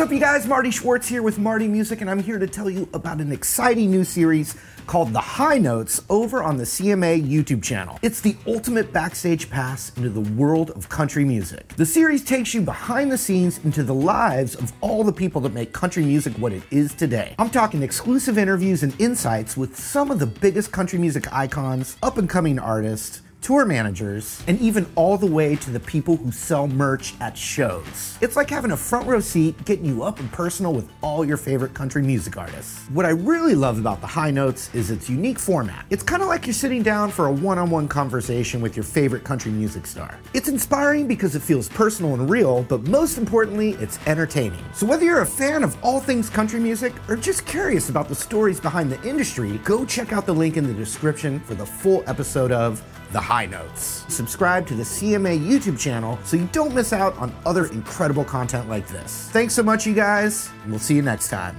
up, you guys? Marty Schwartz here with Marty Music, and I'm here to tell you about an exciting new series called The High Notes over on the CMA YouTube channel. It's the ultimate backstage pass into the world of country music. The series takes you behind the scenes into the lives of all the people that make country music what it is today. I'm talking exclusive interviews and insights with some of the biggest country music icons, up and coming artists, tour managers, and even all the way to the people who sell merch at shows. It's like having a front row seat getting you up and personal with all your favorite country music artists. What I really love about the High Notes is its unique format. It's kind of like you're sitting down for a one-on-one conversation with your favorite country music star. It's inspiring because it feels personal and real, but most importantly, it's entertaining. So whether you're a fan of all things country music or just curious about the stories behind the industry, go check out the link in the description for the full episode of the high notes. Subscribe to the CMA YouTube channel so you don't miss out on other incredible content like this. Thanks so much, you guys, and we'll see you next time.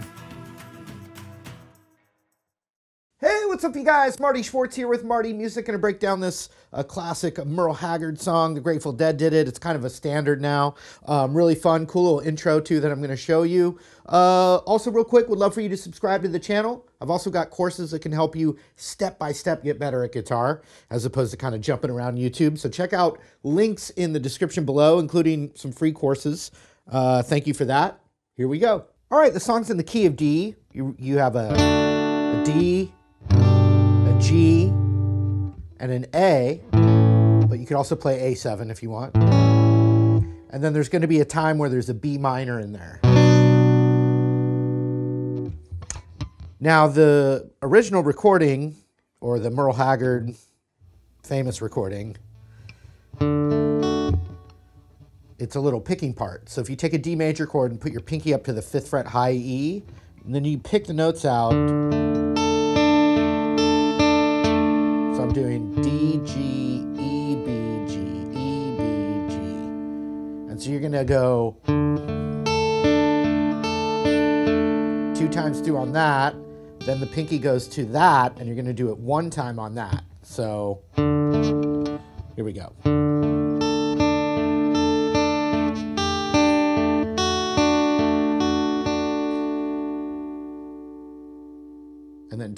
What's up, you guys? Marty Schwartz here with Marty Music, to break down this uh, classic Merle Haggard song. The Grateful Dead did it. It's kind of a standard now. Um, really fun, cool little intro too that I'm to show you. Uh, also, real quick, would love for you to subscribe to the channel. I've also got courses that can help you step by step get better at guitar, as opposed to kind of jumping around YouTube. So check out links in the description below, including some free courses. Uh, thank you for that. Here we go. All right, the song's in the key of D. You you have a, a D G, and an A, but you could also play A7 if you want. And then there's going to be a time where there's a B minor in there. Now, the original recording, or the Merle Haggard famous recording, it's a little picking part. So if you take a D major chord and put your pinky up to the fifth fret high E, and then you pick the notes out. I'm doing D, G, E, B, G, E, B, G. And so you're going to go two times through on that. Then the pinky goes to that, and you're going to do it one time on that. So here we go.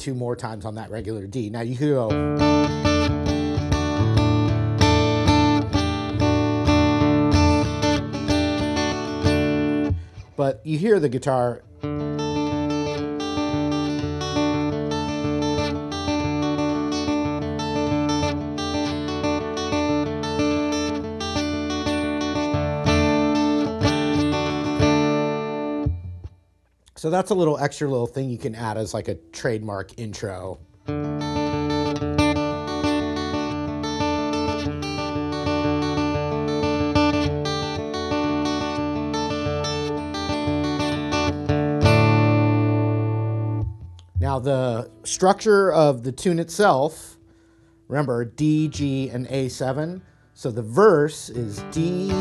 Two more times on that regular D. Now you could go. But you hear the guitar So that's a little extra little thing you can add as like a trademark intro. Now the structure of the tune itself, remember D, G, and A7. So the verse is D,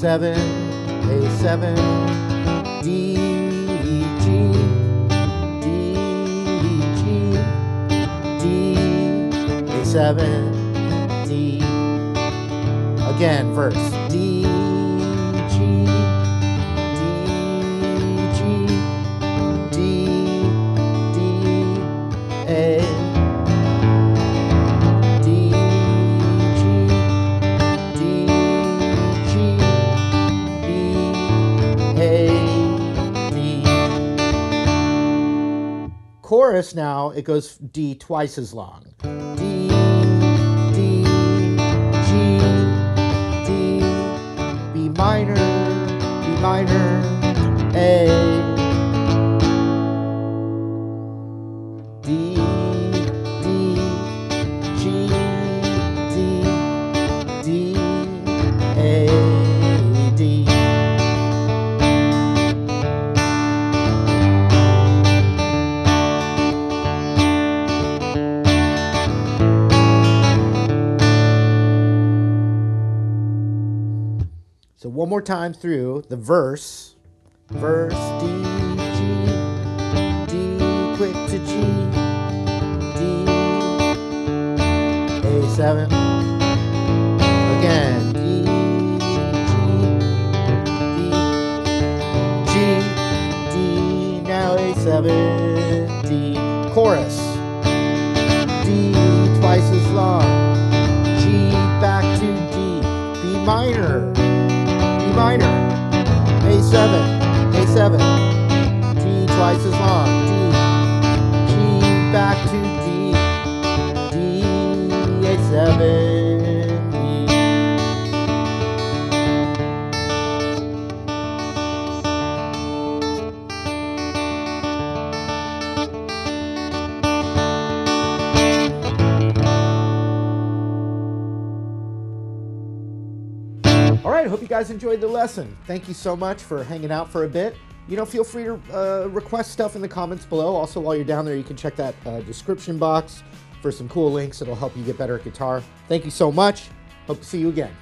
A7, A7, D, G, D, G, D, A7, D. Again, verse D, chorus now, it goes D twice as long. D, D, G, D, B minor, B minor, A, So one more time through the verse. Verse D, G, D, quick to G, D, A7. Minor, A7, A7, D, twice as long, hope you guys enjoyed the lesson. Thank you so much for hanging out for a bit. You know, feel free to uh, request stuff in the comments below. Also, while you're down there, you can check that uh, description box for some cool links that'll help you get better at guitar. Thank you so much. Hope to see you again.